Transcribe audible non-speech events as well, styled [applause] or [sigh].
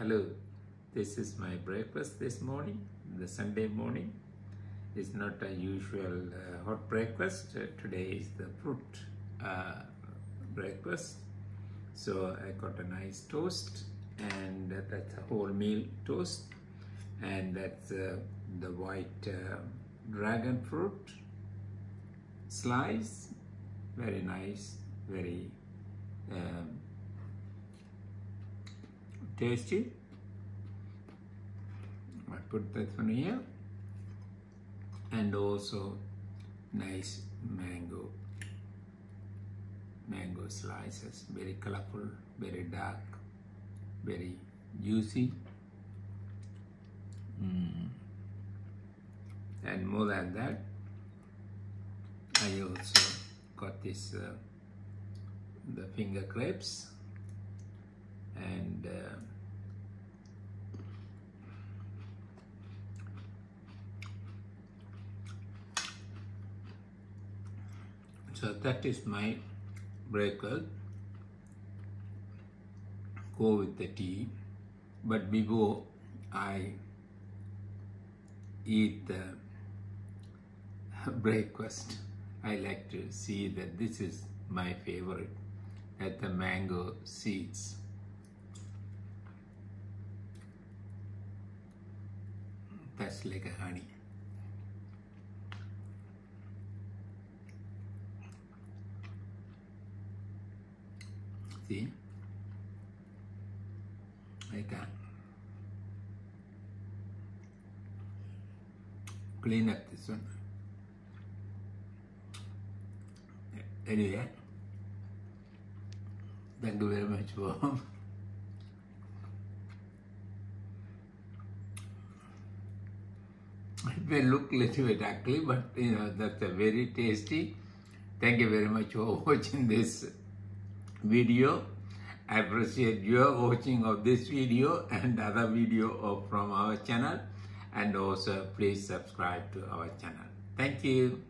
Hello, this is my breakfast this morning, the Sunday morning. It's not a usual uh, hot breakfast. Uh, today is the fruit uh, breakfast. So I got a nice toast, and that's a wholemeal toast, and that's uh, the white uh, dragon fruit slice. Very nice, very tasty. I put that one here and also nice mango mango slices very colorful very dark very juicy Mm. and more than that I also got this uh, the finger grapes and uh, so that is my breakfast go with the tea. But before I eat the [laughs] breakfast I like to see that this is my favorite at the mango seeds. That's like a honey see can clean up this one. Eh, anyway thank you very much for it may look little bit ugly but you know that's a very tasty. Thank you very much for [laughs] watching this video. I appreciate your watching of this video and other video from our channel. And also please subscribe to our channel. Thank you